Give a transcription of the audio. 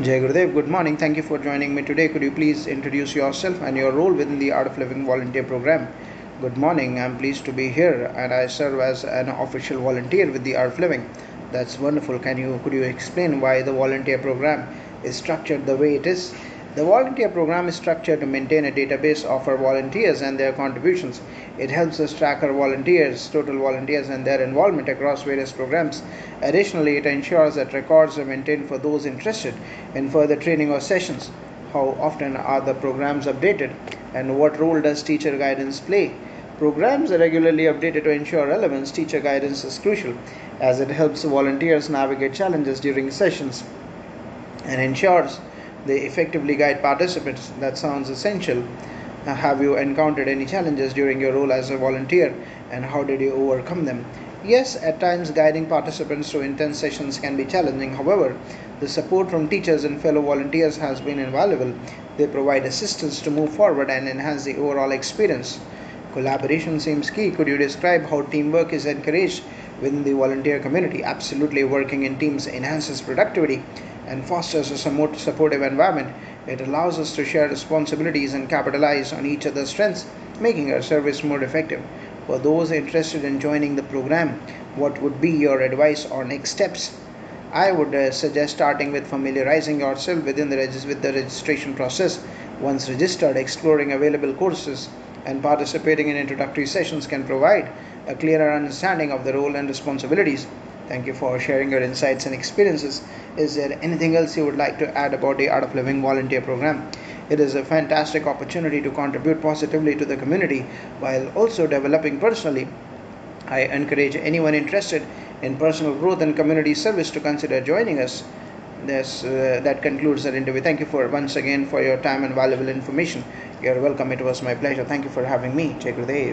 Jai Gurudev, good morning. Thank you for joining me today. Could you please introduce yourself and your role within the Art of Living volunteer program? Good morning. I'm pleased to be here and I serve as an official volunteer with the Art of Living. That's wonderful. Can you could you explain why the volunteer program is structured the way it is? The volunteer program is structured to maintain a database of our volunteers and their contributions. It helps us track our volunteers, total volunteers, and their involvement across various programs. Additionally, it ensures that records are maintained for those interested in further training or sessions. How often are the programs updated? And what role does teacher guidance play? Programs are regularly updated to ensure relevance. Teacher guidance is crucial as it helps volunteers navigate challenges during sessions and ensures they effectively guide participants. That sounds essential. Uh, have you encountered any challenges during your role as a volunteer and how did you overcome them? Yes, at times guiding participants through intense sessions can be challenging. However, the support from teachers and fellow volunteers has been invaluable. They provide assistance to move forward and enhance the overall experience. Collaboration seems key. Could you describe how teamwork is encouraged within the volunteer community? Absolutely, working in teams enhances productivity and fosters a supportive environment. It allows us to share responsibilities and capitalize on each other's strengths, making our service more effective. For those interested in joining the program, what would be your advice or next steps? I would uh, suggest starting with familiarizing yourself within the regis- with the registration process. Once registered, exploring available courses and participating in introductory sessions can provide a clearer understanding of the role and responsibilities. Thank you for sharing your insights and experiences. Is there anything else you would like to add about the Art of Living volunteer program? It is a fantastic opportunity to contribute positively to the community while also developing personally. I encourage anyone interested in personal growth and community service to consider joining us. This, uh, that concludes our interview. Thank you for once again for your time and valuable information. You're welcome. It was my pleasure. Thank you for having me. Jai Gurudev.